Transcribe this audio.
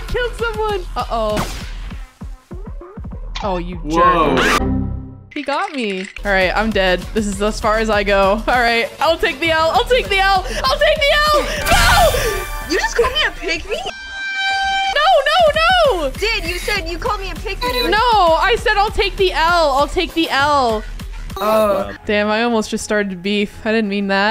I killed someone. Uh-oh. Oh, you Whoa. jerk. He got me. All right, I'm dead. This is as far as I go. All right, I'll take the L. I'll take the L. I'll take the L. No! You just called me a pygmy? No, no, no! Did you said you called me a pygmy? No, I said I'll take the L. I'll take the L. Oh. Damn, I almost just started beef. I didn't mean that.